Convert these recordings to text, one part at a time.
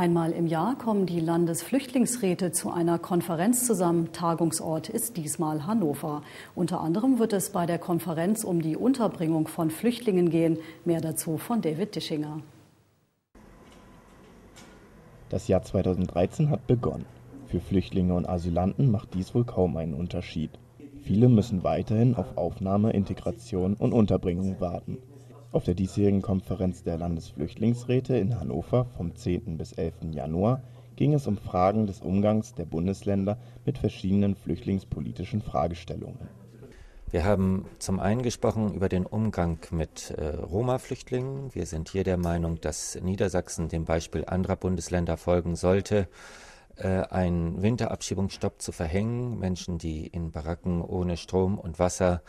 Einmal im Jahr kommen die Landesflüchtlingsräte zu einer Konferenz zusammen. Tagungsort ist diesmal Hannover. Unter anderem wird es bei der Konferenz um die Unterbringung von Flüchtlingen gehen. Mehr dazu von David Dischinger. Das Jahr 2013 hat begonnen. Für Flüchtlinge und Asylanten macht dies wohl kaum einen Unterschied. Viele müssen weiterhin auf Aufnahme, Integration und Unterbringung warten. Auf der diesjährigen Konferenz der Landesflüchtlingsräte in Hannover vom 10. bis 11. Januar ging es um Fragen des Umgangs der Bundesländer mit verschiedenen flüchtlingspolitischen Fragestellungen. Wir haben zum einen gesprochen über den Umgang mit äh, Roma-Flüchtlingen. Wir sind hier der Meinung, dass Niedersachsen dem Beispiel anderer Bundesländer folgen sollte, äh, einen Winterabschiebungsstopp zu verhängen. Menschen, die in Baracken ohne Strom und Wasser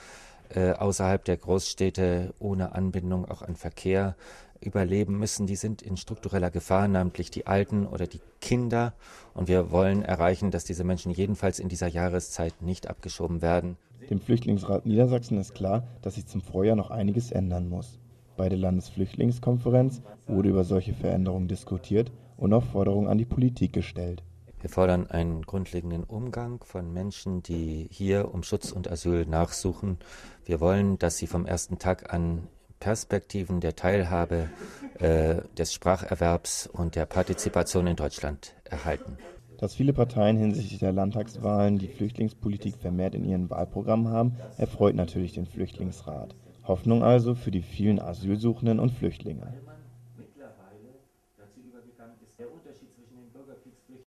äh, außerhalb der Großstädte ohne Anbindung auch an Verkehr überleben müssen, die sind in struktureller Gefahr, namentlich die Alten oder die Kinder. Und wir wollen erreichen, dass diese Menschen jedenfalls in dieser Jahreszeit nicht abgeschoben werden. Dem Flüchtlingsrat Niedersachsen ist klar, dass sich zum Vorjahr noch einiges ändern muss. Bei der Landesflüchtlingskonferenz wurde über solche Veränderungen diskutiert und auch Forderungen an die Politik gestellt. Wir fordern einen grundlegenden Umgang von Menschen, die hier um Schutz und Asyl nachsuchen. Wir wollen, dass sie vom ersten Tag an Perspektiven der Teilhabe, äh, des Spracherwerbs und der Partizipation in Deutschland erhalten. Dass viele Parteien hinsichtlich der Landtagswahlen die Flüchtlingspolitik vermehrt in ihren Wahlprogrammen haben, erfreut natürlich den Flüchtlingsrat. Hoffnung also für die vielen Asylsuchenden und Flüchtlinge.